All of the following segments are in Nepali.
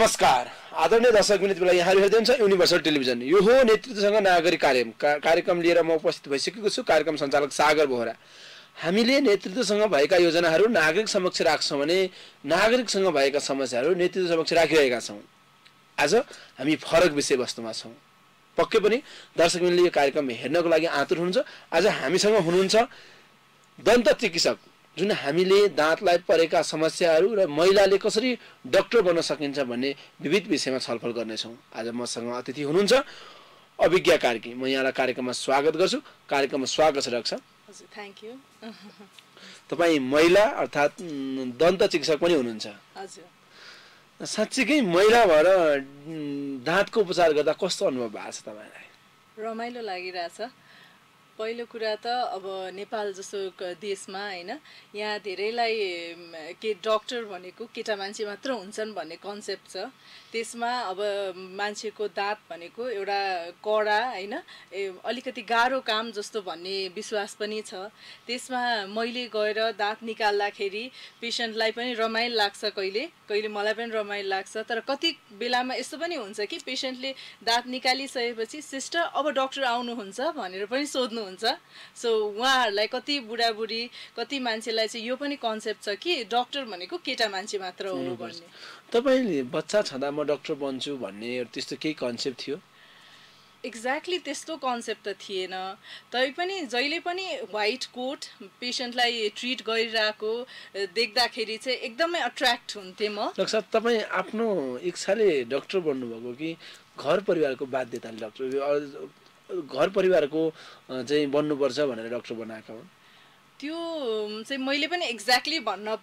नमस्कार। आदरणीय दर्शक मिनट बेला यहाँहरू हेर्दै हुन्छ युनिभर्सल टेलिभिजन यो हो नेतृत्वसँग नागरिक कार्यक्रम कार्यक्रम लिएर म उपस्थित भइसकेको छु कार्यक्रम सञ्चालक सागर बोहरा। हामीले नेतृत्वसँग भएका योजनाहरू नागरिक समक्ष राख्छौँ भने नागरिकसँग भएका समस्याहरू नेतृत्व समक्ष राखिरहेका छौँ। आज हामी फरक विषयवस्तुमा छौँ। पक्कै पनि दर्शक यो कार्यक्रम हेर्नको लागि आतुर हुनुहुन्छ। आज हामीसँग हुनुहुन्छ दन्त चिकित्सक जुन हामीले दाँतलाई परेका समस्याहरू र महिलाले कसरी डक्टर बन्न सकिन्छ भन्ने विविध विषयमा छलफल गर्नेछौँ। आज मसँग अतिथि हुनुहुन्छ अभिज्ञा कार्की। म यहाँलाई कार्यक्रममा स्वागत गर्छु। कार्यक्रममा स्वागत छ रक्ष। थ्याङ्क यू तपाईँ महिला अर्थात् दन्त चिकित्सक पनि हुनुहुन्छ। साँच्चीकै महिला भएर दाँतको उपचार गर्दा कस्तो अनुभव भएको छ तपाईँलाई? रमाइलो लागिरहेछ। पहिलो कुरा त अब नेपाल जस्तो देशमा होइन यहाँ धेरैलाई के डक्टर भनेको केटा मान्छे मात्र हुन्छन् भन्ने कन्सेप्ट छ। त्यसमा अब मान्छेको दाँत भनेको एउटा कडा होइन अलिकति गाह्रो काम जस्तो भन्ने विश्वास पनि छ। त्यसमा मैले गएर दाँत निकाल्दाखेरि पेसेन्टलाई पनि रमाइलो लाग्छ कहिले कहिले मलाई पनि रमाइलो लाग्छ। तर कति बेलामा यस्तो पनि हुन्छ कि पेसेन्टले दाँत निकालिसकेपछि सिस्टर अब डक्टर आउनुहुन्छ भनेर पनि सोध्नुहुन्छ। सो उहाँहरूलाई कति बुढाबुढी कति मान्छेलाई चाहिँ यो पनि कन्सेप्ट छ कि डक्टर भनेको केटा मान्छे मात्र हो भन्ने। तपाईँले बच्चा छँदा म डक्टर बन्छु भन्ने त्यस्तो केही कन्सेप्ट थियो? एक्ज्याक्टली त्यस्तो कन्सेप्ट त थिएन। तैपनि जहिले पनि व्हाइट कोट पेसेन्टलाई ट्रिट गरिरहेको देख्दाखेरि चाहिँ एकदमै अट्र्याक्ट हुन्थेँ म। डाक्टर तपाईँ आफ्नो इच्छाले डक्टर बन्नुभएको कि घर परिवारको बाध्यताले डक्टर घर परिवारको चाहिँ बन्नुपर्छ भनेर डक्टर बनाएका हुन्। त्यो चाहिँ मैले पनि एक्ज्याक्टली भन्न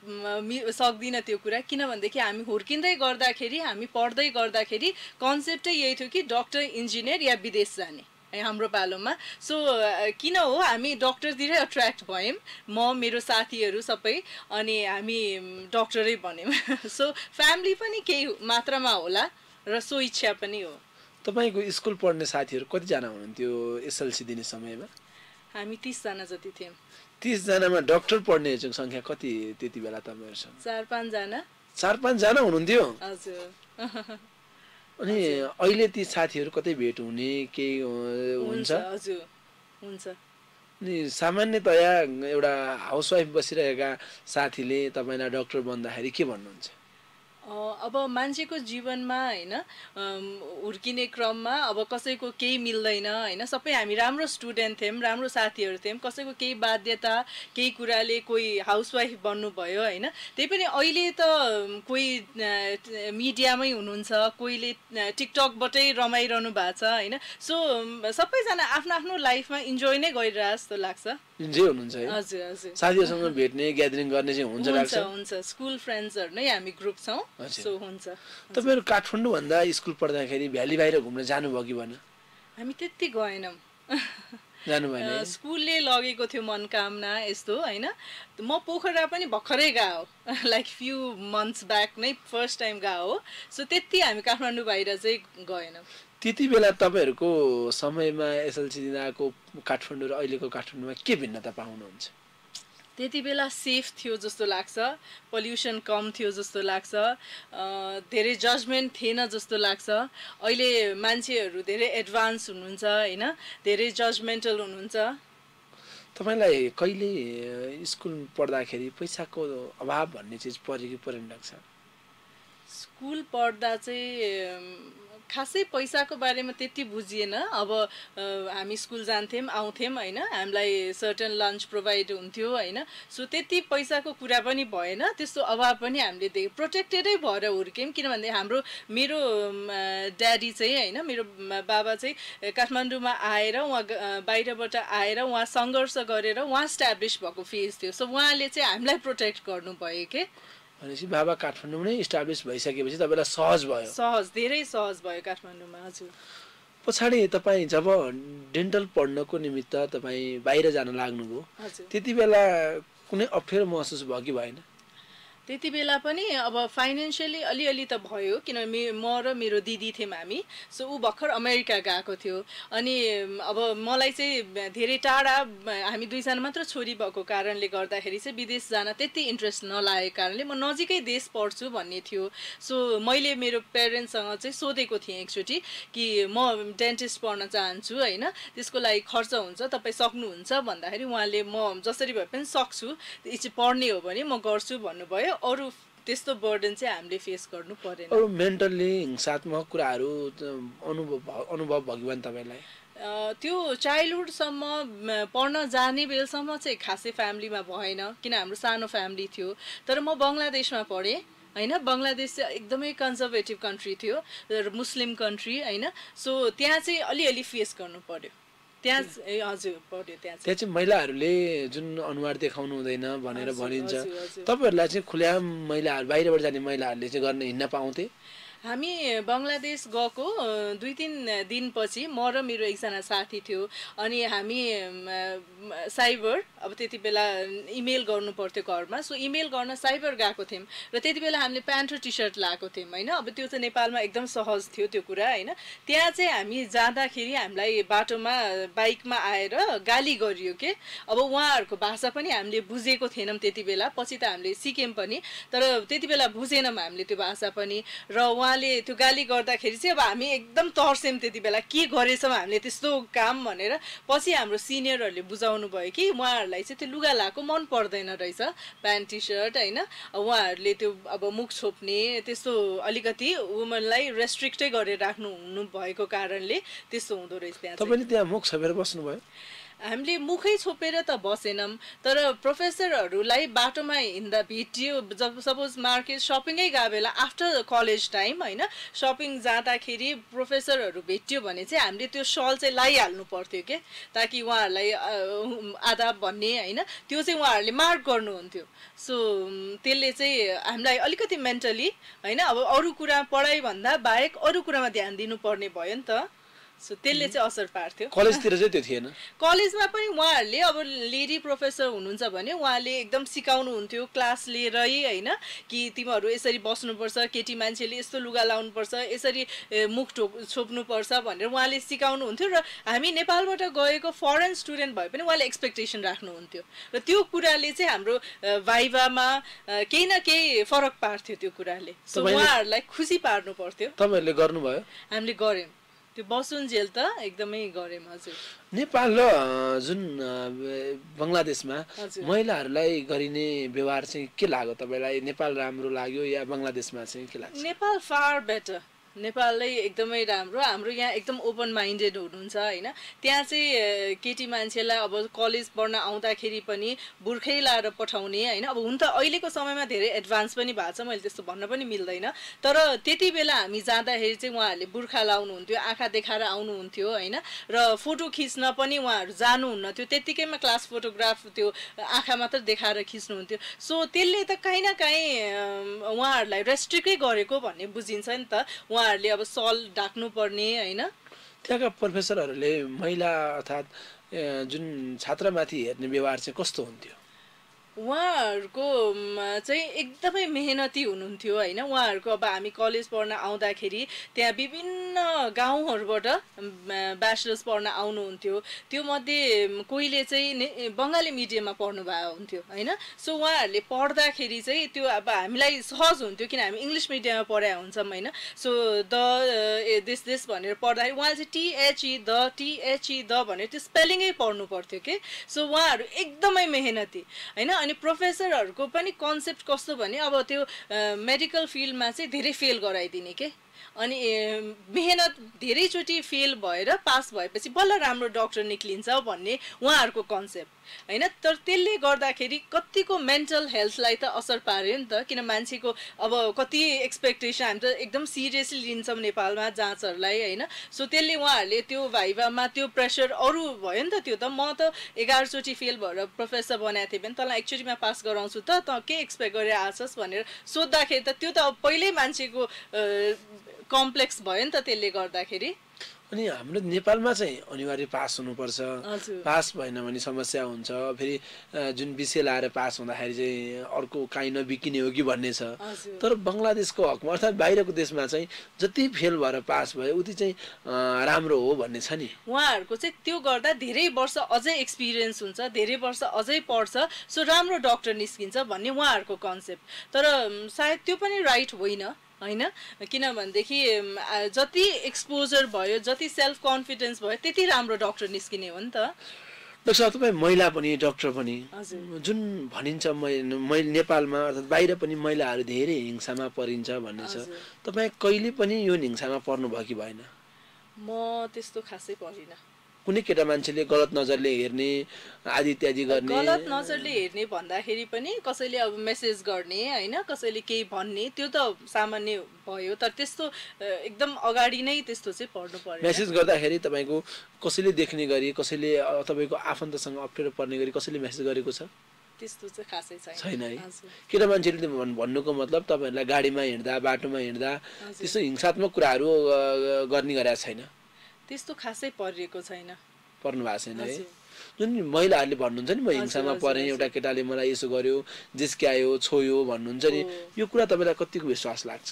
म, सक्दिनँ त्यो कुरा। किनभनेदेखि हामी हुर्किँदै गर्दाखेरि हामी पढ्दै गर्दाखेरि कन्सेप्टै यही थियो कि डक्टर इन्जिनियर या विदेश जाने। है हाम्रो पालोमा। सो किन हो हामी डक्टरतिरै अट्र्याक्ट भयौँ। म मेरो साथीहरू सबै अनि हामी डक्टरै बन्यौँ। सो फ्यामिली पनि केही मात्रामा होला र सो इच्छा पनि हो। तपाईँको स्कुल पढ्ने साथीहरू कतिजना हुनुहुन्थ्यो एसएलसी दिने समयमा? हामी तिसजना जति थियौँ। तिसजनामा डक्टर पढ्ने चाहिँ सङ्ख्या कति त्यति बेला तपाईँहरूसँग? चार पाँचजना। चार पाँचजना हुनुहुन्थ्यो? हजुर। अनि अहिले ती साथीहरू कतै भेट हुने केही हुन्छ? हजुर। हुन्छ। अनि सामान्यतया एउटा हाउसवाइफ बसिरहेका साथीले तपाईँलाई डक्टर बन्दाखेरि के भन्नुहुन्छ? अब मान्छेको जीवनमा होइन हुर्किने क्रममा अब कसैको केही मिल्दैन होइन? सबै हामी राम्रो स्टुडेन्ट थियौँ राम्रो साथीहरू थियौँ कसैको केही बाध्यता केही कुराले कोही हाउसवाइफ बन्नुभयो होइन? त्यही पनि अहिले त कोही मिडियामै हुनुहुन्छ कोहीले टिकटकबाटै रमाइरहनु भएको छ होइन? सो सबैजना आफ्नो आफ्नो लाइफमा इन्जोय नै गरिरह जस्तो लाग्छ। जे हुनुहुन्छ है? हजुर हजुर। साथीहरूसँग भेट्ने ग्यादरिङ गर्ने चाहिँ हुन्छ लाग्छ? हुन्छ। स्कुल फ्रेन्ड्सहरू नै हामी ग्रुप छौँ। सो हुन्छ तपाईँहरू काठमाडौँभन्दा स्कुल पढ्दाखेरि भ्याली बाहिर घुम्न जानुभयो कि भन हामी त्यति गएनौँ। जानु भएन स्कुलले लगेको थियो मनकामना यस्तो होइन? म पोखरा पनि भर्खरै गएको लाइक फ्यु मन्थ्स ब्याक नै फर्स्ट टाइम गएको हो। सो त्यति हामी काठमाडौँ बाहिर चाहिँ गएनौँ। त्यति बेला तपाईँहरूको समयमा एसएलसी आएको काठमाडौँ र अहिलेको काठमाडौँमा के भिन्नता पाउनुहुन्छ? त्यति बेला सेफ थियो जस्तो लाग्छ पल्युसन कम थियो जस्तो लाग्छ धेरै जजमेन्ट थिएन जस्तो लाग्छ। अहिले मान्छेहरू धेरै एडभान्स हुनुहुन्छ होइन? धेरै जजमेन्टल हुनुहुन्छ। तपाईँलाई कहिले स्कुल पढ्दाखेरि पैसाको अभाव भन्ने चिज पऱ्यो कि परेन लाग्छ? स्कुल पढ्दा चाहिँ खासै पैसाको बारेमा त्यति बुझिएन। अब हामी स्कुल जान्थ्यौँ आउँथ्यौँ होइन? हामीलाई सर्टन लन्च प्रोभाइड हुन्थ्यो होइन? सो त्यति पैसाको कुरा पनि भएन। त्यस्तो अभाव पनि हामीले देख्यौँ प्रोटेक्टेडै भएर हुर्क्यौँ किनभने हाम्रो मेरो ड्याडी चाहिँ होइन? मेरो बाबा चाहिँ काठमाडौँमा आएर उहाँ बाहिरबाट आएर उहाँ सङ्घर्ष गरेर उहाँ स्ट्याब्लिस भएको फेज थियो। सो उहाँले चाहिँ हामीलाई प्रोटेक्ट गर्नुभयो के? भनेपछि बाबा काठमाडौँ नै इस्टाब्लिस भइसकेपछि तपाईँलाई सहज भयो। सहज धेरै सहज भयो काठमाडौँमा हजुर। पछाडि तपाईँ जब डेन्टल पढ्नको निमित्त तपाईँ बाहिर जान लाग्नुभयो त्यति बेला कुनै अप्ठ्यारो महसुस भयो कि भएन? त्यति बेला पनि अब फाइनेन्सियली अलिअलि त भयो किनभने मे म र मेरो दिदी थियौँ हामी। सो ऊ भर्खर अमेरिका गएको थियो। अनि अब मलाई चाहिँ धेरै टाढा हामी दुईजना मात्र छोरी भएको कारणले गर्दाखेरि चाहिँ विदेश जान त्यति इन्ट्रेस्ट नलागेको कारणले म नजिकै देश पढ्छु भन्ने थियो। सो मैले मेरो पेरेन्ट्ससँग चाहिँ सोधेको थिएँ एकचोटि कि म डेन्टिस्ट पढ्न चाहन्छु होइन? त्यसको लागि खर्च हुन्छ तपाईँ सक्नुहुन्छ भन्दाखेरि उहाँले म जसरी भए पनि सक्छु। पढ्ने हो भने म गर्छु भन्नुभयो। अरू त्यस्तो बर्डन चाहिँ हामीले फेस गर्नु परेन। अरू मेन्टल्ली हिंसात्मक कुराहरू अनुभव अनुभव भयो भने तपाईँलाई? त्यो चाइल्डहुडसम्म पढ्न जाने बेलसम्म चाहिँ खासै फ्यामिलीमा भएन किन हाम्रो सानो फ्यामिली थियो। तर म बङ्गलादेशमा पढेँ होइन? बङ्गलादेश चाहिँ एकदमै कन्जर्भेटिभ कन्ट्री थियो मुस्लिम कन्ट्री होइन? सो त्यहाँ चाहिँ अलिअलि फेस गर्नु पर्यो त्यहाँ ए हजुर पढ्यो त्यहाँ त्यहाँ चाहिँ महिलाहरूले जुन अनुहार देखाउनु हुँदैन भनेर भनिन्छ। तपाईँहरूलाई चाहिँ खुल्याम महिलाहरू बाहिरबाट जाने महिलाहरूले चाहिँ गर्न हिँड्न पाउँथे? हामी बङ्गलादेश गएको दुई तिन दिनपछि म र मेरो एकजना साथी थियो। अनि हामी साइबर अब त्यति बेला इमेल गर्नु पर्थ्यो घरमा। सो इमेल गर्न साइबर गएको थियौँ र त्यति बेला हामीले प्यान्ट र टी सर्ट लगाएको थियौँ होइन? अब त्यो चाहिँ नेपालमा एकदम सहज थियो त्यो कुरा होइन? त्यहाँ चाहिँ हामी जाँदाखेरि हामीलाई बाटोमा बाइकमा आएर गाली गरियो के? अब उहाँहरूको भाषा पनि हामीले बुझेको थिएनौँ त्यति बेला। पछि त हामीले सिक्यौँ पनि तर त्यति बेला बुझेनौँ हामीले त्यो भाषा पनि। र उहाँले त्यो गाली गर्दाखेरि चाहिँ अब हामी एकदम तर्स्यौँ त्यति बेला के गरेछौँ हामीले त्यस्तो काम भनेर। पछि हाम्रो सिनियरहरूले बुझाउनु भयो कि उहाँहरूलाई चाहिँ त्यो लुगा लाएको मन पर्दैन रहेछ प्यान्ट टी सर्ट होइन। उहाँहरूले त्यो अब मुख छोप्ने त्यस्तो अलिकति वुमनलाई रेस्ट्रिक्टै गरेर राख्नु हुनु भएको कारणले त्यस्तो हुँदो रहेछ त्यहाँ तपाईँले त्यहाँ मुख छोपेर बस्नुभयो? हामीले मुखै छोपेर त बसेनौँ तर प्रोफेसरहरूलाई बाटोमा हिँड्दा भेटियो जब सपोज मार्केट सपिङै गएको बेला आफ्टर कलेज टाइम होइन सपिङ जाँदाखेरि प्रोफेसरहरू भेटियो भने चाहिँ हामीले त्यो सल चाहिँ लगाइहाल्नु पर्थ्यो क्या ताकि उहाँहरूलाई आधा भन्ने होइन त्यो चाहिँ उहाँहरूले मार्क गर्नुहुन्थ्यो। सो त्यसले चाहिँ हामीलाई अलिकति मेन्टली होइन अब अरू कुरा पढाइभन्दा बाहेक अरू कुरामा ध्यान दिनुपर्ने भयो नि त। सो त्यसले चाहिँ असर पार्थ्यो। कलेजतिर चाहिँ त्यो थिएन। कलेजमा पनि उहाँहरूले अब लेडी प्रोफेसर हुनुहुन्छ भने उहाँले एकदम सिकाउनुहुन्थ्यो क्लास लिएरै होइन कि तिमीहरू यसरी बस्नुपर्छ केटी मान्छेले यस्तो लुगा लाउनुपर्छ यसरी मुख टोप छोप्नुपर्छ भनेर उहाँले सिकाउनुहुन्थ्यो र हामी नेपालबाट गएको फरेन स्टुडेन्ट भए पनि उहाँले एक्सपेक्टेसन राख्नुहुन्थ्यो। र त्यो कुराले चाहिँ हाम्रो भाइभामा केही न केही फरक पार्थ्यो त्यो कुराले। सो उहाँहरूलाई खुसी पार्नु पर्थ्यो। तपाईँहरूले गर्नुभयो? हामीले गऱ्यौँ। त्यो बसुन्जेल त एकदमै गऱ्यौँ हजुर नेपाल र जुन बङ्गलादेशमा महिलाहरूलाई गरिने व्यवहार चाहिँ के लाग्यो तपाईँलाई? नेपाल राम्रो लाग्यो या बङ्गलादेशमा चाहिँ के लाग्छ? नेपाल फार बेटर नेपालै एकदमै राम्रो हाम्रो यहाँ एकदम ओपन माइन्डेड हुनुहुन्छ होइन? त्यहाँ चाहिँ केटी मान्छेलाई अब कलेज पढ्न आउँदाखेरि पनि बुर्खै लाएर पठाउने होइन? अब हुन त अहिलेको समयमा धेरै एडभान्स पनि भएको छ मैले त्यस्तो भन्न पनि मिल्दैन। तर त्यति बेला हामी जाँदाखेरि चाहिँ उहाँहरूले बुर्खा लाउनुहुन्थ्यो आँखा देखाएर आउनुहुन्थ्यो होइन? र फोटो खिच्न पनि उहाँहरू जानुहुन्न थियो त्यत्तिकैमा क्लास फोटोग्राफ त्यो आँखा मात्र देखाएर खिच्नुहुन्थ्यो। सो त्यसले त काहीँ न काहीँ उहाँहरूलाई रेस्ट्रिक्टै गरेको भन्ने बुझिन्छ नि त। उहाँ उहाँहरूले अब सल ढाक्नुपर्ने होइन? त्यहाँका प्रोफेसरहरूले महिला अर्थात् जुन छात्रमाथि हेर्ने व्यवहार चाहिँ कस्तो हुन्थ्यो? उहाँहरूको चाहिँ एकदमै मेहनती हुनुहुन्थ्यो होइन। उहाँहरूको अब हामी कलेज पढ्न आउँदाखेरि त्यहाँ विभिन्न गाउँहरूबाट ब्याचलर्स पढ्न आउनुहुन्थ्यो। त्यो मध्ये कोहीले चाहिँ बङ्गाली मिडियममा पढ्नु भएको हुन्थ्यो होइन। सो उहाँहरूले पढ्दाखेरि चाहिँ त्यो अब हामीलाई सहज हुन्थ्यो किन हामी इङ्ग्लिस मिडियममा पढाए हुन्छौँ होइन। सो द देश देश भनेर पढ्दाखेरि उहाँले चाहिँ टिएचई द टिएचई द भनेर त्यो स्पेलिङै पढ्नु पर्थ्यो कि। सो उहाँहरू एकदमै मेहनती होइन अनि प्रोफेसरहरूको पनि कन्सेप्ट कस्तो भने अब त्यो मेडिकल फिल्डमा चाहिँ धेरै फेल गराइदिने के? अनि मेहनत धेरैचोटि फेल भएर पास भएपछि बल्ल राम्रो डक्टर निक्लिन्छ भन्ने उहाँहरूको कन्सेप्ट। होइन तर त्यसले गर्दाखेरि कतिको मेन्टल हेल्थलाई त असर पार्यो नि त किन मान्छेको अब कति एक्सपेक्टेसन हामी त एकदम सिरियसली लिन्छौँ नेपालमा जाँचहरूलाई होइन। सो त्यसले उहाँहरूले त्यो भाइभामा त्यो प्रेसर अरू भयो नि त त्यो त। म त एघारचोटि फेल भएर प्रोफेसर बनाएको थिएँ भने तँलाई एकचोटिमा पास गराउँछु त त के एक्सपेक्ट गरेर आछस् भनेर सोद्धाखेरि त त्यो त पहिल्यै मान्छेको कम्प्लेक्स भयो नि त त्यसले गर्दाखेरि। अनि हाम्रो नेपालमा चाहिँ अनिवार्य पास हुनुपर्छ। पास भएन भने समस्या हुन्छ। फेरि जुन विषय लाएर पास हुँदाखेरि चाहिँ अर्को काहीँ नबिकिने हो कि भन्ने छ। तर बङ्गलादेशको हकमा अर्थात् बाहिरको देशमा चाहिँ जति फेल भएर पास भयो उति चाहिँ राम्रो हो भन्ने छ नि। उहाँहरूको चाहिँ त्यो गर्दा धेरै वर्ष अझै एक्सपिरियन्स हुन्छ धेरै वर्ष अझै पढ्छ सो राम्रो डक्टर निस्किन्छ भन्ने उहाँहरूको कन्सेप्ट। तर सायद त्यो पनि राइट होइन। होइन? किनभनेदेखि जति एक्सपोजर भयो जति सेल्फ कन्फिडेन्स भयो त्यति राम्रो डक्टर निस्किने हो नि त। डाक्टर साहब तपाईँ महिला पनि डक्टर पनि। जुन भनिन्छ मै नेपालमा अर्थात् बाहिर पनि महिलाहरू धेरै हिंसामा परिन्छ भन्ने छ। तपाईँ कहिले पनि यो हिंसामा पर्नुभयो कि भएन? म त्यस्तो खासै परिनँ। कुनै केटा मान्छेले गलत नजरले हेर्ने आदि इत्यादि गर्ने। गलत नजरले हेर्ने भन्दाखेरि पनि कसैले अब मेसेज गर्ने होइन? कसैले केही भन्ने त्यो त सामान्य भयो। तर त्यस्तो एकदम अगाडि नै त्यस्तो चाहिँ पर्नु पर्यो मेसेज गर्दाखेरि तपाईँको कसैले देख्ने गरी कसैले तपाईँको आफन्तसँग अप्ठ्यारो पर्ने गरी कसैले मेसेज गरेको छ? त्यस्तो चाहिँ खासै छैन। छैन है। केटा मान्छेले भन्नुको मतलब तपाईँहरूलाई गाडीमा हिँड्दा बाटोमा हिँड्दा त्यस्तो हिंसात्मक कुराहरू गर्ने गरेका छैन। त्यस्तो खासै परिएको छैन पर्नु भएको छैन है। जुन महिलाहरूले भन्नुहुन्छ नि म हिंसामा परेँ। एउटा केटाले मलाई यसो गर्यो जिस्क्यायो छोयो भन्नुहुन्छ नि। यो कुरा तपाईँलाई कतिको विश्वास लाग्छ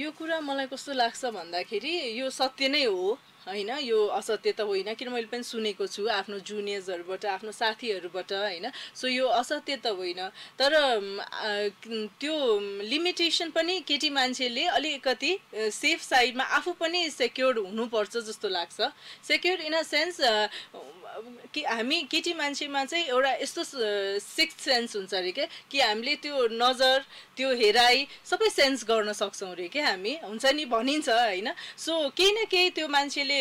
यो कुरा मलाई कस्तो लाग्छ भन्दाखेरि यो सत्य नै हो होइन? यो असत्य त होइन किन मैले पनि सुनेको छु आफ्नो जुनियर्सहरूबाट आफ्नो साथीहरूबाट होइन? सो यो असत्य त होइन। तर त्यो लिमिटेसन पनि केटी मान्छेले अलिकति सेफ साइडमा आफू पनि सेक्योर्ड हुनुपर्छ जस्तो लाग्छ। सेक्योर्ड इन अ सेन्स कि हामी केटी मान्छेमा चाहिँ एउटा यस्तो सिक्स सेन्स हुन्छ अरे क्या कि हामीले त्यो नजर त्यो हेराइ सबै सेन्स गर्न सक्छौँ अरे क्या हामी? हुन्छ नि भनिन्छ होइन? सो केही न केही त्यो मान्छेले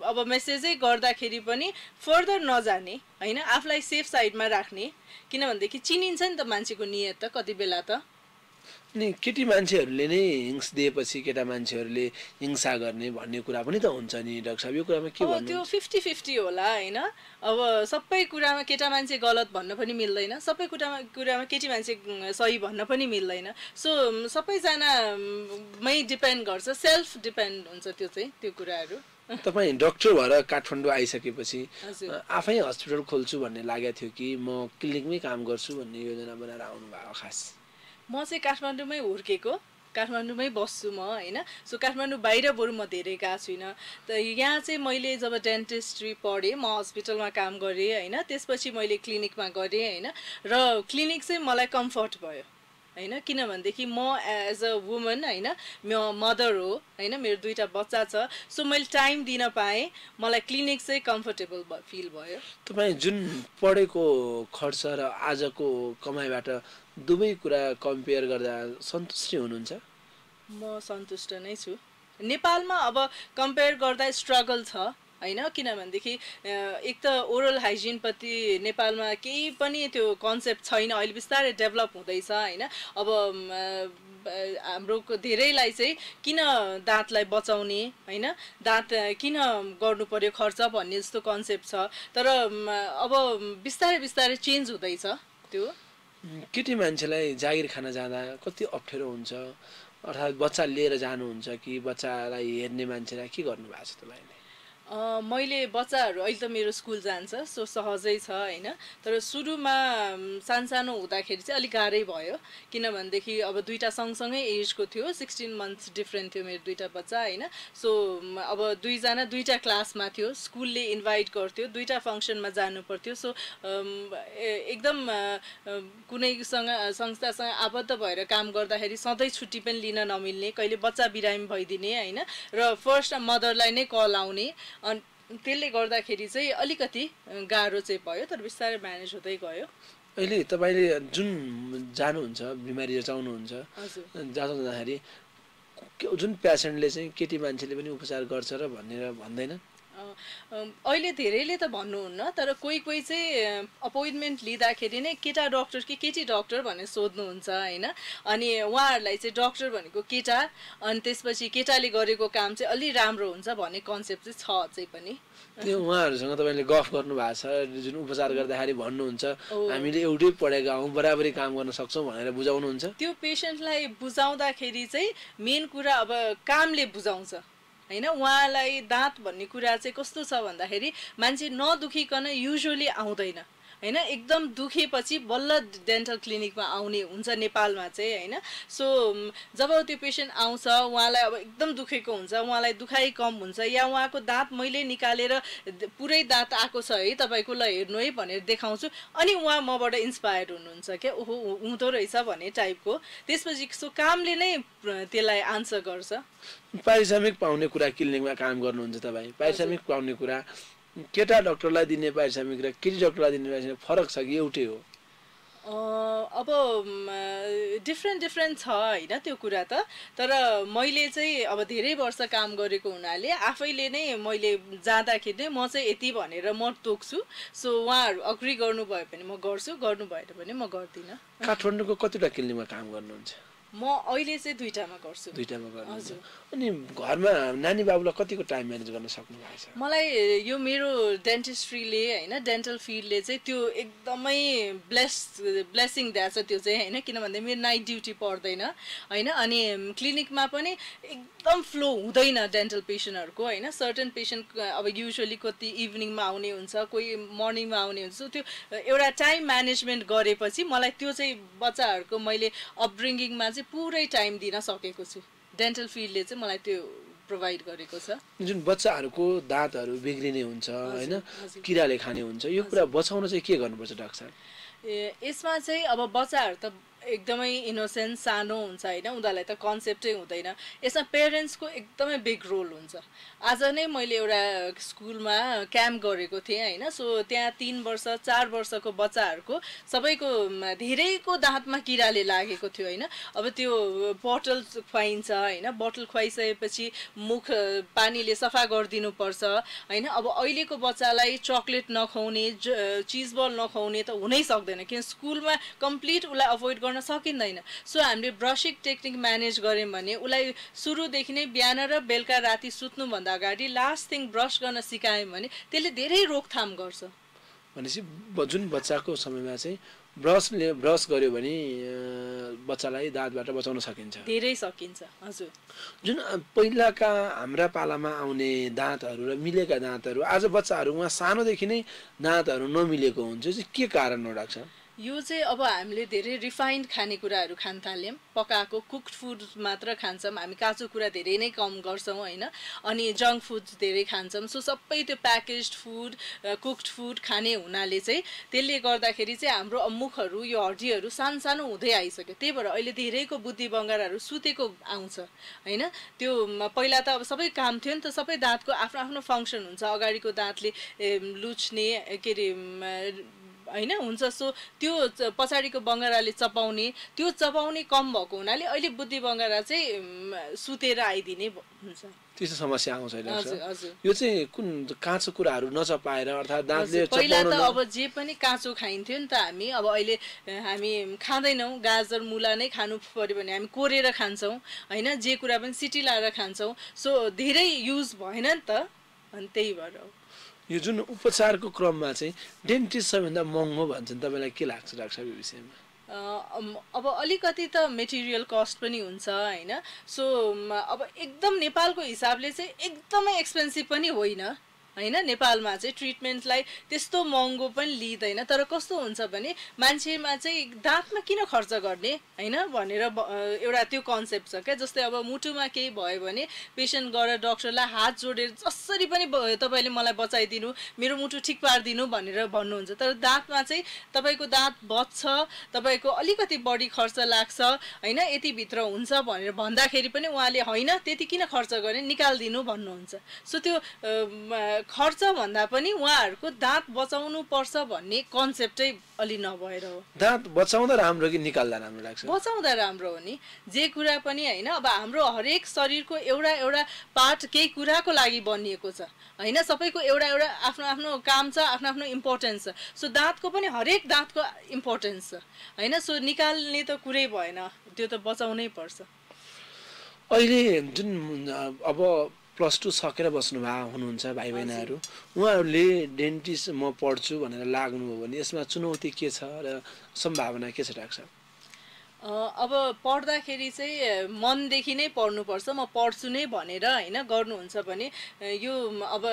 अब मेसेजै गर्दाखेरि पनि फर्दर नजाने होइन? आफूलाई सेफ साइडमा राख्ने। किनभनेदेखि चिनिन्छ नि त मान्छेको नियत त कति बेला त। अनि केटी मान्छेहरूले नै हिंस दिएपछि केटा मान्छेहरूले हिंसा गर्ने भन्ने कुरा पनि त हुन्छ नि डाक्टर साहब। यो कुरामा के भन्नु? त्यो फिफ्टी फिफ्टी होला होइन? अब सबै कुरामा केटा मान्छे गलत भन्न पनि मिल्दैन सबै कुरामा कुरामा केटी मान्छे सही भन्न पनि मिल्दैन। सो सबैजनामै डिपेन्ड गर्छ सेल्फ डिपेन्ड हुन्छ त्यो चाहिँ त्यो कुराहरू। तपाईँ डक्टर भएर काठमाडौँ आइसकेपछि आफै हस्पिटल खोल्छु भन्ने लागेको थियो कि म क्लिनिकमै काम गर्छु भन्ने योजना बनाएर आउनुभयो खास? म चाहिँ काठमाडौँमै हुर्केको। काठमाडौँमै बस्छु म होइन? सो काठमाडौँ बाहिर बरु म धेरै गएको छुइनँ। त यहाँ चाहिँ मैले जब डेन्टिस्ट्री पढेँ म हस्पिटलमा काम गरेँ होइन? त्यसपछि मैले क्लिनिकमा गरेँ होइन? र क्लिनिक चाहिँ मलाई कम्फर्ट भयो होइन? किनभनेदेखि म एज अ वुमन होइन? म मदर हो होइन? मेरो दुइटा बच्चा छ। सो मैले टाइम दिन पाएँ मलाई क्लिनिक चाहिँ कम्फर्टेबल फिल भयो। तपाईँ जुन पढेको खर्च र आजको कमाइबाट दुवै कुरा कम्पेयर गर्दा सन्तुष्टि हुनुहुन्छ? म सन्तुष्ट नै छु। नेपालमा अब कम्पेयर गर्दा स्ट्रगल छ होइन? किनभनेदेखि एक त ओरल हाइजिनप्रति नेपालमा केही पनि त्यो कन्सेप्ट छैन अहिले बिस्तारै डेभलप हुँदैछ होइन? अब हाम्रो धेरैलाई चाहिँ किन दाँतलाई बचाउने होइन? दाँत किन गर्नु पर्यो खर्च भन्ने जस्तो कन्सेप्ट छ। तर अब बिस्तारै बिस्तारै चेन्ज हुँदैछ त्यो। केटी मान्छेलाई जागिर खान जाँदा कति अप्ठ्यारो हुन्छ? अर्थात् बच्चा लिएर जानुहुन्छ कि बच्चालाई हेर्ने मान्छेलाई के गर्नु भएको छ तपाईँले मैले बच्चाहरू अहिले त मेरो स्कुल जान्छ सो सहजै छ होइन। तर सुरुमा सानसानो हुँदाखेरि चाहिँ अलिक गाह्रै भयो। किनभनेदेखि अब दुइटा सँगसँगै एजको थियो सिक्सटिन मन्थ्स डिफ्रेन्ट थियो मेरो दुइटा बच्चा होइन। सो अब दुईजना दुइटा क्लासमा थियो स्कुलले इन्भाइट गर्थ्यो दुइटा फङ्सनमा जानु पर्थ्यो। सो एकदम कुनैसँग संस्थासँग आबद्ध भएर काम गर्दाखेरि सधैँ छुट्टी पनि लिन नमिल्ने कहिले बच्चा बिरामी भइदिने होइन। र फर्स्ट मदरलाई नै कल आउने त्यसले गर्दाखेरि चाहिँ अलिकति गाह्रो चाहिँ भयो तर बिस्तारै म्यानेज हुँदै गयो। अहिले तपाईँले जुन जानुहुन्छ बिमारी रचाउनुहुन्छ हजुर। जाँदा जाँदाखेरि जुन पेसेन्टले चाहिँ केटी मान्छेले पनि उपचार गर्छ र भनेर भन्दैन? अहिले धेरैले त भन्नुहुन्न तर कोही कोही चाहिँ अपोइन्टमेन्ट लिँदाखेरि नै केटा डक्टर कि केटी डक्टर भनेर सोध्नुहुन्छ होइन? अनि उहाँहरूलाई चाहिँ डक्टर भनेको केटा अनि त्यसपछि केटाले गरेको काम चाहिँ अलि राम्रो हुन्छ भन्ने कन्सेप्ट चाहिँ छ अझै पनि। त्यो उहाँहरूसँग तपाईँले गफ गर्नु भएको छ जुन उपचार गर्दाखेरि भन्नुहुन्छ। हामीले एउटै पढेका हौँ बराबरी काम गर्न सक्छौँ भनेर बुझाउनुहुन्छ। त्यो पेसेन्टलाई बुझाउँदाखेरि चाहिँ मेन कुरा अब कामले बुझाउँछ। होइन? उहाँलाई दाँत भन्ने कुरा चाहिँ कस्तो छ भन्दाखेरि मान्छे नदुखिकन युजली आउँदैन। होइन एकदम दुखेपछि बल्ल डेन्टल क्लिनिकमा आउने हुन्छ नेपालमा चाहिँ होइन। सो जब त्यो पेसेन्ट आउँछ उहाँलाई अब एकदम दुखेको हुन्छ उहाँलाई दुखाइ कम हुन्छ या उहाँको दाँत मैले निकालेर पुरै दाँत आएको छ है तपाईँको ल हेर्नु है भनेर देखाउँछु अनि उहाँ मबाट इन्सपायर हुनुहुन्छ क्या ओहो हुँदो रहेछ भन्ने टाइपको त्यसपछि सो कामले नै त्यसलाई आन्सर गर्छ। पारिश्रमिक पाउने कुरा क्लिनिकमा काम गर्नुहुन्छ तपाईँ। पारिश्रमिक पाउने कुरा। केटा डक्टरलाई दिने पारिश्रमिक र केटी डक्टरलाई दिने पारिश्रमिक फरक छ कि एउटै हो? अब डिफ्रेन्ट डिफ्रेन्ट छ होइन त्यो कुरा त। तर मैले चाहिँ अब धेरै वर्ष काम गरेको हुनाले आफैले नै मैले जाँदाखेरि नै म चाहिँ यति भनेर म तोक्छु। सो उहाँहरू अग्री गर्नुभयो भने म गर्छु गर्नु भएन भने म गर्दिनँ। काठमाडौँको कतिवटा क्लिनिकमा काम गर्नुहुन्छ? म अहिले चाहिँ दुइटामा गर्छु। दुइटामा गर्नुहुन्छ। अनि घरमा नानी बाबुलाई कतिको टाइम म्यानेज गर्न सक्नु भएको छ? मलाई यो मेरो डेन्टिस्ट्रीले होइन डेन्टल फिल्डले चाहिँ त्यो एकदमै ब्लेस ब्लेसिङ दिएको छ त्यो चाहिँ होइन किनभने मेरो नाइट ड्युटी पर्दैन होइन? अनि क्लिनिकमा पनि एकदम फ्लो हुँदैन डेन्टल पेसेन्टहरूको होइन? सर्टन पेसेन्ट अब युजली कति इभिनिङमा आउने हुन्छ कोही मर्निङमा आउने हुन्छ। त्यो एउटा टाइम म्यानेजमेन्ट गरेपछि मलाई त्यो चाहिँ बच्चाहरूको मैले अपब्रिङ्गिङमा चाहिँ पुरै टाइम दिन सकेको छु। डेन्टल फिल्डले चाहिँ मलाई त्यो प्रोभाइड गरेको छ। जुन बच्चाहरूको दाँतहरू बिग्रिने हुन्छ होइन? किराले खाने हुन्छ। यो कुरा बचाउन चाहिँ के गर्नुपर्छ डाक्टर साहब? यसमा चाहिँ अब बच्चाहरू त एकदमै इनोसेन्ट सानो हुन्छ होइन उनीहरूलाई त कन्सेप्टै हुँदैन। यसमा पेरेन्ट्सको एकदमै बिग रोल हुन्छ। आज नै मैले एउटा स्कुलमा क्याम्प गरेको थिएँ होइन सो त्यहाँ तिन वर्ष चार वर्षको बच्चाहरूको सबैको धेरैको दाँतमा किराले लागेको थियो होइन। अब त्यो बोटल खुवाइन्छ होइन बोटल खुवाइसकेपछि मुख पानीले सफा गरिदिनुपर्छ होइन। अब अहिलेको बच्चालाई चक्लेट नखुवाउने चिज बल नखुवाउने त हुनै सक्दैन किन स्कुलमा कम्प्लिट उसलाई अभोइड गर्न सकिँदैन। सो हामीले ब्रसिङ टेक्निक म्यानेज गऱ्यौँ भने उसलाई सुरुदेखि नै बिहान र बेलुका राति सुत्नुभन्दा अगाडि लास्ट थिङ ब्रस गर्न सिकायौँ भने त्यसले धेरै रोकथाम गर्छ। भनेपछि जुन बच्चाको समयमा चाहिँ ब्रसले ब्रस गर्यो भने बच्चालाई दाँतबाट बचाउन सकिन्छ। धेरै सकिन्छ हजुर। जुन पहिलाका हाम्रा पालामा आउने दाँतहरू र मिलेका दाँतहरू आज बच्चाहरू उहाँ सानोदेखि नै दाँतहरू नमिलेको हुन्छ के कारण हो डाक्टर यो चाहिँ अब हामीले धेरै रिफाइन्ड खानेकुराहरू खान थाल्यौँ। पकाएको कुक्ड फुड मात्र खान्छौँ। हामी काँचो कुरा धेरै नै कम गर्छौँ होइन? अनि जङ्क फुड धेरै खान्छौँ। सो सबै त्यो प्याकेज फुड कुक्ड फुड खाने हुनाले चाहिँ त्यसले गर्दाखेरि चाहिँ हाम्रो मुखहरू यो हड्डीहरू सानो सानो हुँदै आइसक्यो। त्यही भएर अहिले धेरैको बुद्धि बङ्गारहरू सुतेको आउँछ होइन? त्यो पहिला त अब सबै काम थियो नि त सबै दाँतको आफ्नो आफ्नो फङ्सन हुन्छ। अगाडिको दाँतले लुच्ने के अरे होइन हुन्छ सो त्यो पछाडिको बङ्गाराले चपाउने त्यो चपाउने कम भएको हुनाले अहिले बुद्धि बङ्गारा चाहिँ सुतेर आइदिने हुन्छ। त्यस्तो समस्या आउँछ यो चाहिँ कुन काँचो कुराहरू नचपाएर अर्थात् दाँतले पहिला त अब जे पनि काँचो खाइन्थ्यो नि त हामी अब अहिले हामी खाँदैनौँ गाजर मुला नै खानु पऱ्यो भने हामी कोरेर खान्छौँ होइन जे कुरा पनि सिटी लाएर खान्छौँ सो धेरै युज भएन नि त अनि त्यही भएर यो जुन उपचारको क्रममा चाहिँ डेन्टिस्ट सबैभन्दा महँगो भन्छन् तपाईँलाई के लाग्छ डाक्टर विषयमा? अब अलिकति त मेटेरियल कस्ट पनि हुन्छ होइन? सो अब एकदम नेपालको हिसाबले चाहिँ एकदमै एक्सपेन्सिभ पनि होइन। होइन? नेपालमा चाहिँ ट्रिटमेन्टलाई त्यस्तो महँगो पनि लिँदैन। तर कस्तो हुन्छ भने मान्छेमा चाहिँ दाँतमा किन खर्च गर्ने? होइन? भनेर एउटा त्यो कन्सेप्ट छ क्या। जस्तै अब मुटुमा केही भयो भने पेसेन्ट गएर डक्टरलाई हात जोडेर जसरी पनि तपाईँले मलाई बचाइदिनु मेरो मुटु ठिक पारिदिनु भनेर भन्नुहुन्छ। तर दाँतमा चाहिँ तपाईँको दाँत बच्छ तपाईँको अलिकति बढी खर्च लाग्छ होइन? यतिभित्र हुन्छ भनेर भन्दाखेरि पनि उहाँले होइन त्यति किन खर्च गर्ने? निकालिदिनु भन्नुहुन्छ। सो त्यो खर्च भन्दा पनि उहाँहरूको दाँत बचाउनु पर्छ भन्ने कन्सेप्टै अलि नभएर हो। दाँत बचाउँदा राम्रो कि निकाल्दा राम्रो लाग्छ? बचाउँदा राम्रो हो नि। जे कुरा पनि होइन अब हाम्रो हरेक शरीरको एउटा एउटा पार्ट केही कुराको लागि बनिएको छ। होइन सबैको एउटा एउटा आफ्नो आफ्नो काम छ आफ्नो आफ्नो इम्पोर्टेन्स छ। सो दाँतको पनि हरेक दाँतको इम्पोर्टेन्स छ। होइन सो निकाल्ने त कुरै भएन। त्यो त बचाउनै पर्छ। अहिले जुन अब प्लस टू सकेर बस्नुभएको हुनुहुन्छ भाइ बहिनीहरू उहाँहरूले डेन्टिस्ट म पढ्छु भनेर लाग्नुभयो भने यसमा चुनौती के छ र सम्भावना के छ डाक्टर अब पढ्दाखेरि चाहिँ मनदेखि नै पढ्नुपर्छ म पढ्छु नै भनेर होइन गर्नुहुन्छ भने यो अब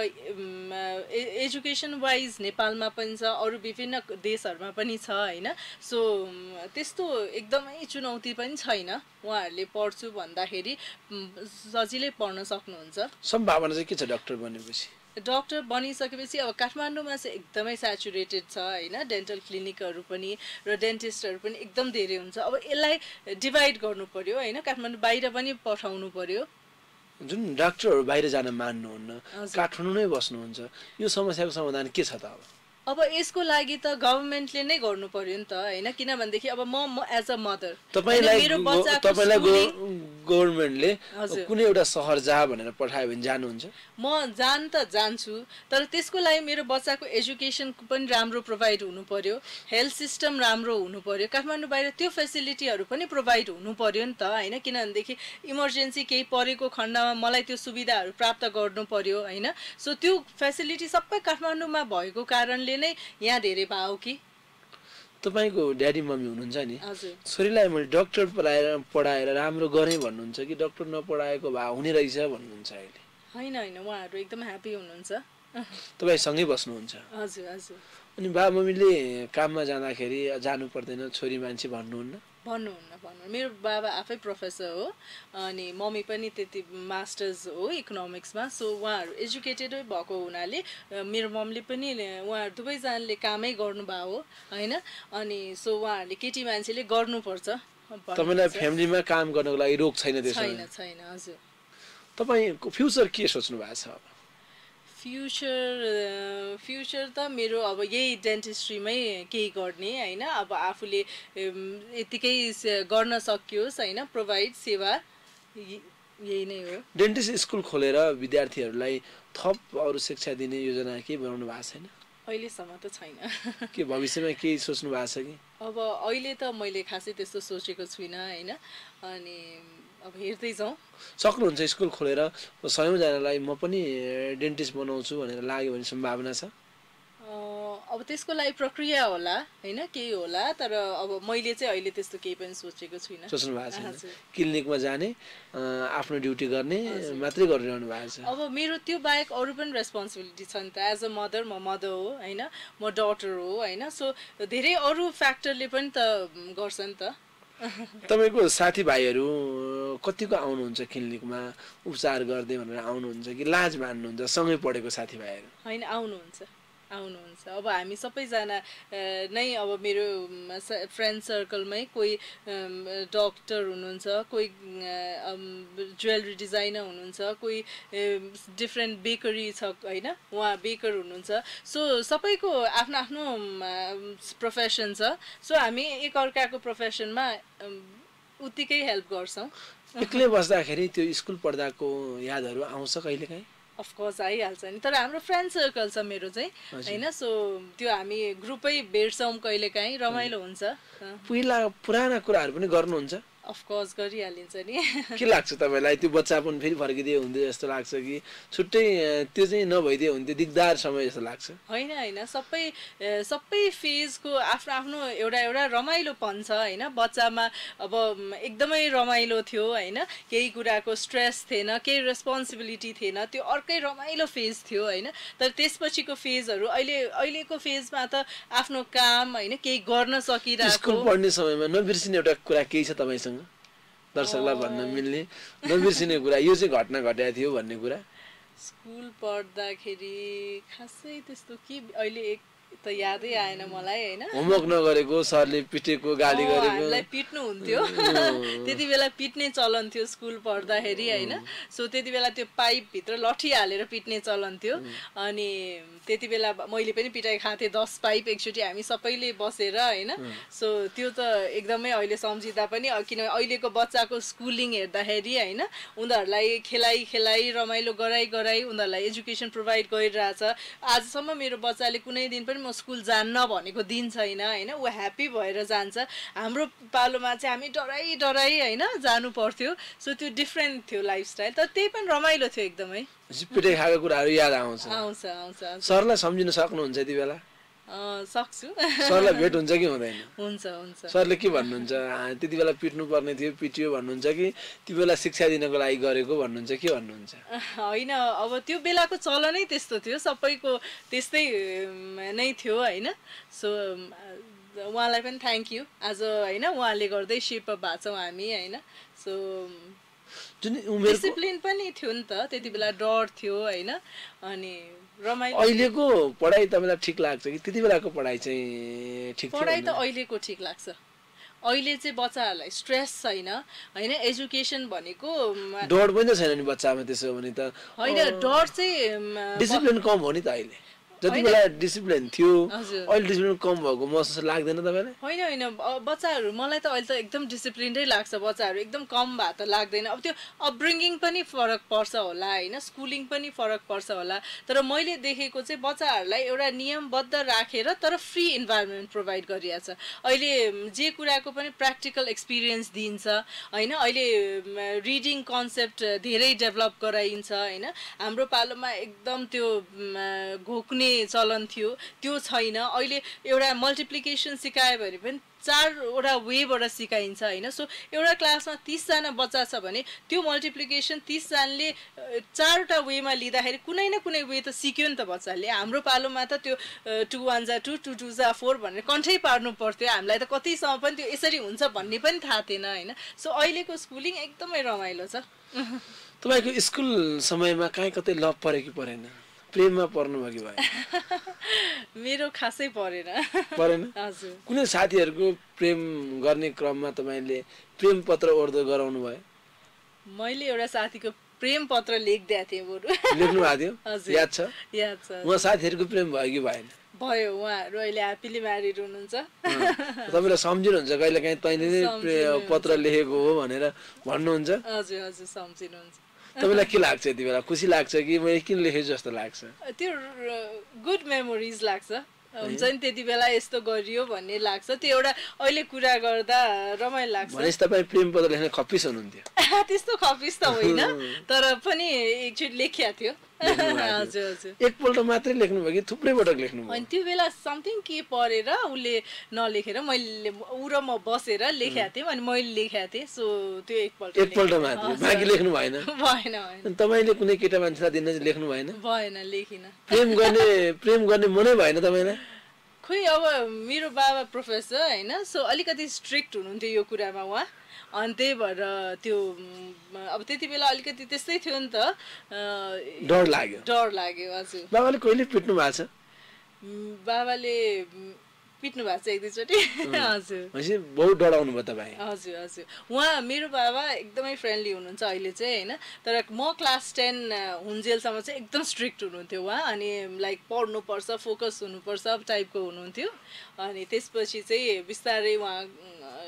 एजुकेसन वाइज नेपालमा पनि छ अरू विभिन्न देशहरूमा पनि छ होइन। सो त्यस्तो एकदमै चुनौती पनि छैन उहाँहरूले पढ्छु भन्दाखेरि। सजिलै पढ्न सक्नुहुन्छ। सम्भावना चाहिँ के छ डक्टर बनेपछि? डक्टर बनिसकेपछि अब काठमाडौँमा चाहिँ एकदमै सेचुरेटेड छ होइन? डेन्टल क्लिनिकहरू पनि र डेन्टिस्टहरू पनि एकदम धेरै हुन्छ। अब यसलाई डिभाइड गर्नु पर्यो होइन? काठमाडौँ बाहिर पनि पठाउनु पर्यो जुन डाक्टरहरू बाहिर जान मान्नुहुन्न। काठमाडौँ नै बस्नुहुन्छ यो समस्याको समाधान के छ त अब? अब यसको लागि त गभर्मेन्टले नै गर्नु पर्यो नि त होइन? किनभनेदेखि अब म म एज अ मदर तपाईँलाई गभर्मेन्टले। कुनै एउटा सहर जा भनेर पठायो भने जानुहुन्छ? म जान त जान्छु तर त्यसको लागि मेरो बच्चाको एजुकेसन पनि राम्रो प्रोभाइड हुनु पर्यो हेल्थ सिस्टम राम्रो हुनु पर्यो काठमाडौँ बाहिर त्यो फेसिलिटीहरू पनि प्रोभाइड हुनु पर्यो नि त होइन? किनभनेदेखि इमर्जेन्सी केही परेको खण्डमा मलाई त्यो सुविधाहरू प्राप्त गर्नु पर्यो होइन? सो त्यो फेसिलिटी सबै काठमाडौँमा भएको कारणले नै यहाँ धेरै भयो कि? तपाईँको ड्याडी मम्मी हुनुहुन्छ नि? छोरीलाई मैले डक्टर पढाएर पढाएर राम्रो गरेँ भन्नुहुन्छ कि डक्टर नपढाएको भए हुने रहेछ भन्नुहुन्छ अहिले? होइन होइन उहाँहरू एकदम ह्याप्पी हुनुहुन्छ। तपाईँ सँगै बस्नुहुन्छ? हजुर हजुर। अनि बा मम्मीले काममा जाँदाखेरि जानु पर्दैन छोरी मान्छे भन्नुहुन्न। भन्नुहुन्न भन्नु मेरो बाबा आफै प्रोफेसर हो अनि मम्मी पनि त्यति मास्टर्स हो इकोनोमिक्समा सो उहाँहरू एजुकेटेडै भएको हुनाले मेरो मम्मीले पनि उहाँहरू दुवैजनाले कामै गर्नुभएको हो होइन? अनि सो उहाँहरूले केटी मान्छेले गर्नुपर्छ। तपाईँलाई फ्यामिलीमा काम गर्नको लागि रोग छैन छैन छैन हजुर। तपाईँको फ्युचर के सोच्नु भएको छ? अब फ्युचर फ्युचर त मेरो अब यही डेन्टिस्ट्रीमै केही गर्ने होइन? अब आफूले यतिकै गर्न सकियोस् होइन? प्रोभाइड सेवा यही नै हो। डेन्टिस्ट स्कुल खोलेर विद्यार्थीहरूलाई थप अरू शिक्षा दिने योजना केही बनाउनु भएको छैन? अहिलेसम्म त छैन। के भविष्यमा केही सोच्नु भएको छ कि? अब अहिले त मैले खासै त्यस्तो सोचेको छुइनँ होइन? अनि अब हेर्दै जाउँ सक्नुहुन्छ स्कुल खोलेर सयौँजनालाई म पनि डेन्टिस्ट बनाउँछु भनेर लाग्यो भने सम्भावना छ। अब त्यसको लागि प्रक्रिया होला होइन? केही होला तर अब मैले चाहिँ अहिले त्यस्तो केही पनि सोचेको छुइनँ। सोच्नु भएको छैन। क्लिनिकमा जाने आफ्नो ड्युटी गर्ने मात्रै गरिरहनु भएको छ। अब मेरो त्यो बाहेक अरू पनि रेस्पोन्सिबिलिटी छ नि त। एज अ मदर म मदर हो होइन? म डटर हो होइन? सो धेरै अरू फ्याक्टरले पनि त गर्छ नि त। तपाईँको साथीभाइहरू कतिको आउनुहुन्छ क्लिनिकमा उपचार गर्दै भनेर आउनुहुन्छ कि लाज मान्नुहुन्छ? सँगै पढेको साथीभाइहरू? होइन आउनुहुन्छ। आउनुहुन्छ। अब हामी सबैजना नै अब मेरो फ्रेन्ड सर्कलमै कोही डक्टर हुनुहुन्छ कोही ज्वेलरी डिजाइनर हुनुहुन्छ कोही डिफ्रेन्ट बेकरी छ होइन? उहाँ बेकर हुनुहुन्छ। सो सबैको आफ्नो आफ्नो प्रोफेसन छ। सो हामी एकअर्काको प्रोफेसनमा उत्तिकै हेल्प गर्छौँ। एक्लै बस्दाखेरि त्यो स्कुल पढ्दाको यादहरू आउँछ कहिलेकाहीँ? अफकोर्स आइहाल्छ नि। तर हाम्रो फ्रेन्ड सर्कल छ मेरो चाहिँ होइन? सो त्यो हामी ग्रुपै भेट्छौँ कहिलेकाहीँ रमाइलो हुन्छ। पहिला पुराना कुराहरू पनि गर्नुहुन्छ? अफकोर्स गरिहालिन्छ नि। के लाग्छ तपाईँलाई? त्यो बच्चा पनि फेरि फर्किदियो हुन्थ्यो जस्तो लाग्छ कि? छुट्टै त्यो चाहिँ नभइदियो हुन्थ्यो। दिगदार समय जस्तो लाग्छ। होइन होइन। सबै सबै फेजको आफ्नो आफ्नो एउटा एउटा रमाइलोपन छ होइन। बच्चामा अब एकदमै रमाइलो थियो होइन। केही कुराको स्ट्रेस थिएन केही रेस्पोन्सिबिलिटी थिएन। त्यो अर्कै रमाइलो फेज थियो होइन। तर त्यसपछिको फेजहरू अहिले अहिलेको फेजमा त आफ्नो काम होइन केही गर्न स्कुल सकिरहेको पढ्ने समयमा नबिर्सिने एउटा कुरा केही छ तपाईँसँग? दर्शकलाई भन्न मिल्ने। नबिर्सिने कुरा यो चाहिँ घटना घटेको थियो भन्ने कुरा? स्कुल पढ्दाखेरि खासै त्यस्तो के अहिले एक त यादै आएन मलाई होइन? होमवर्क नगरेको सरले पिटेको गाली गरेको। पिट्नु हुन्थ्यो त्यति बेला पिट्ने चलन थियो स्कुल पढ्दाखेरि होइन? सो त्यति बेला त्यो पाइपभित्र लठी हालेर पिट्ने चलन थियो। अनि त्यति बेला मैले पनि पिटाइ खाएको थिएँ दस पाइप एकचोटि हामी सबैले बसेर होइन? सो त्यो त एकदमै अहिले सम्झिँदा पनि किनभने अहिलेको बच्चाको स्कुलिङ हेर्दाखेरि होइन? उनीहरूलाई खेलाइ खेलाइ रमाइलो गराइ गराइ उनीहरूलाई एजुकेसन प्रोभाइड गरिरहेछ। आजसम्म मेरो बच्चाले कुनै दिन पनि म स्कुल जान्न भनेको दिन छैन होइन? ऊ ह्याप्पी भएर जान्छ। हाम्रो पालोमा चाहिँ हामी डराइ डराइ होइन जानु पर्थ्यो सो त्यो डिफ्रेन्ट थियो लाइफस्टाइल तर त्यही पनि रमाइलो थियो एकदमै। खाएको कुराहरू याद आउँछ आउँछ आउँछ। सरलाई सम्झिन सक्नुहुन्छ यति बेला? सक्छु। सरलाई भेट हुन्छ कि हुँदैन? हुन्छ हुन्छ। सरले के भन्नुहुन्छ? त्यति बेला पिट्नु पर्ने थियो पिटियो भन्नुहुन्छ कि ती बेला शिक्षा दिनको लागि गरेको भन्नुहुन्छ के भन्नुहुन्छ? होइन अब त्यो बेलाको चलनै त्यस्तो थियो सबैको त्यस्तै नै थियो होइन? सो उहाँलाई पनि थ्याङ्क यू आज होइन उहाँले गर्दै सेप भएको छौँ हामी होइन? सो जुन डिसिप्लिन पनि थियो नि त त्यति बेला डर थियो होइन? अनि अहिलेको पढाइ तपाईँलाई ठिक लाग्छ कि? त्यति बेलाको पढाइ चाहिँ ठिक पढाइ त? अहिलेको ठिक लाग्छ। अहिले चाहिँ बच्चाहरूलाई स्ट्रेस छैन होइन? एजुकेसन भनेको डर पनि त छैन नि बच्चामा त्यसो भने त। होइन डर चाहिँ डिसिप्लिन कम हो नि त अहिले। जति। बेला डिसिप्लिन थियो। अहिले डिसिप्लिन कम भएको महसुस लाग्दैन तपाईँलाई? होइन होइन। बच्चाहरू मलाई त अहिले त एकदम डिसिप्लिन्डै लाग्छ बच्चाहरू। एकदम कम भए त लाग्दैन। अब त्यो अपब्रिङ्गिङ पनि फरक पर्छ होला होइन? स्कुलिङ पनि फरक पर्छ होला। तर मैले देखेको चाहिँ बच्चाहरूलाई एउटा नियमबद्ध राखेर तर फ्री इन्भाइरोमेन्ट प्रोभाइड गरिरहेछ अहिले जे कुराको पनि प्र्याक्टिकल एक्सपिरियन्स दिन्छ होइन? अहिले रिडिङ कन्सेप्ट धेरै डेभलप गराइन्छ होइन? हाम्रो पालोमा एकदम त्यो म, चलन थियो त्यो छैन। अहिले एउटा मल्टिप्लिकेसन सिकायो भने पनि चारवटा वेबाट सिकाइन्छ होइन? सो एउटा क्लासमा तिसजना बच्चा छ भने त्यो मल्टिप्लिकेसन तिसजनाले चारवटा वेमा लिँदाखेरि कुनै न कुनै वे त सिक्यो नि त बच्चाले। हाम्रो पालोमा त त्यो टु वान जा टू टू टू जा फोर भनेर कन्ठै पार्नु पर्थ्यो। हामीलाई त कतिसम्म पनि त्यो यसरी हुन्छ भन्ने पनि थाहा थिएन होइन? सो अहिलेको स्कुलिङ एकदमै रमाइलो छ। तपाईँको स्कुल समयमा कहीँ कतै लभ पऱ्यो कि परेन? प्रेममा पर्नुभयो कि भयो मेरो खासै परेन। परेन? हजुर। कुनै साथीहरूको प्रेम गर्ने क्रममा तपाईँले प्रेम पत्र ओर्दो गराउनु भयो? मैले एउटा साथीको प्रेम पत्र लेखिदिएको थिएँ बरु। लेख्नु भएको थियो। याद छ? याद छ। उहाँ साथीहरूको प्रेम भयो कि भएन? भयो उहाँहरू अहिले ह्याप्पिली म्यारिड हुनुहुन्छ। तपाईँलाई सम्झिनुहुन्छ कहिले काहीँ तैँले नै। पत्र लेखेको हो भनेर भन्नुहुन्छ। हजुर हजुर सम्झिनुहुन्छ। तपाईँलाई के लाग्छ यति बेला? खुसी लाग्छ कि मैले किन लेखेँ जस्तो लाग्छ? त्यो गुड मेमोरिज लाग्छ। हुन्छ नि त्यति बेला यस्तो गरियो भन्ने लाग्छ। त्यो एउटा अहिले कुरा गर्दा रमाइलो लाग्छ। भनेपछि तपाईँ प्रेम पत्र लेख्न खप्पिस हुनुहुन्थ्यो। त्यस्तो खपिस त होइन। तर पनि एकचोटि लेखिया थियो। एकपल्ट मात्रै लेख्नुभयो कि थुप्रै पटक लेख्नुभयो। अनि त्यो बेला समथिङ के परेर उसले नलेखेर मैले ऊ र म बसेर लेखेको थिएँ अनि मैले लेखेको थिएँ। सो त्यो एकपल्ट एकपल्ट। मात्रै। बाँकी लेख्नु भएन। भएन भएन। तपाईँले कुनै केटा मान्छेलाई दिन लेख्नु भएन? भएन लेखिन। प्रेम गर्ने प्रेम गर्ने मनै भएन तपाईँलाई? खोइ अब मेरो बाबा प्रोफेसर होइन सो अलिकति स्ट्रिक्ट हुनुहुन्थ्यो यो कुरामा उहाँ। अनि त्यही भएर त्यो अब त्यति बेला अलिकति त्यस्तै थियो नि त। डर लाग्यो। डर लाग्यो हजुर। बाबाले कहिले पिट्नु भएको छ? बाबाले पिट्नु भएको छ एक दुईचोटि हजुर। बहुत डराउनु भयो तपाईँ। हजुर हजुर। उहाँ मेरो बाबा एकदमै फ्रेन्डली हुनुहुन्छ अहिले चाहिँ होइन? तर म क्लास टेन हुन्जेलसम्म चाहिँ एकदम स्ट्रिक्ट हुनुहुन्थ्यो उहाँ। अनि लाइक पढ्नुपर्छ फोकस हुनुपर्छ टाइपको हुनुहुन्थ्यो। अनि त्यसपछि चाहिँ बिस्तारै उहाँ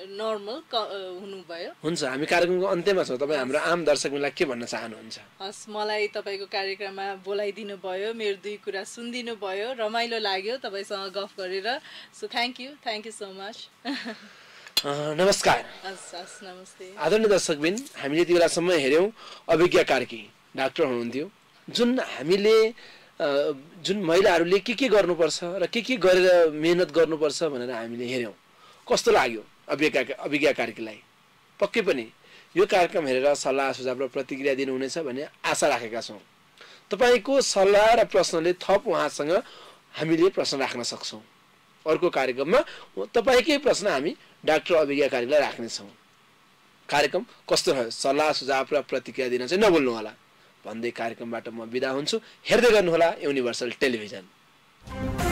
नर्मल हुनुभयो। हुन्छ हामी कार्यक्रमको अन्त्यमा छौँ। तपाईँ हाम्रो आम दर्शकलाई के भन्न चाहनुहुन्छ? हस् मलाई तपाईँको कार्यक्रममा बोलाइदिनु भयो मेरो दुई कुरा सुनिदिनु भयो रमाइलो लाग्यो तपाईँसँग गफ गरेर। So thank you thank you so much नमस्कार। नमस्ते। आदरणीय दर्शकबिन हामीले यति बेलासम्म हेऱ्यौँ अभिज्ञा कार्की डाक्टर हुनुहुन्थ्यो। जुन हामीले जुन महिलाहरूले के के गर्नुपर्छ र के के गरेर मेहनत गर्नुपर्छ भनेर हामीले हेऱ्यौँ। कस्तो लाग्यो? अभिज्ञा अभिज्ञा कार्कीलाई पक्कै पनि यो कार्यक्रम हेरेर सल्लाह सुझाव र प्रतिक्रिया दिनुहुनेछ भन्ने आशा राखेका छौँ। तपाईँको सल्लाह र प्रश्नले थप उहाँसँग हामीले प्रश्न राख्न सक्छौँ। अर्को कार्यक्रममा तपाईँकै प्रश्न हामी डाक्टर अभिज्ञा कार्कीलाई राख्नेछौँ। कार्यक्रम कस्तो रह्यो? सल्लाह सुझाव र प्रतिक्रिया दिन चाहिँ नभुल्नुहोला भन्दै कार्यक्रमबाट म बिदा हुन्छु। हेर्दै गर्नुहोला युनिभर्सल टेलिभिजन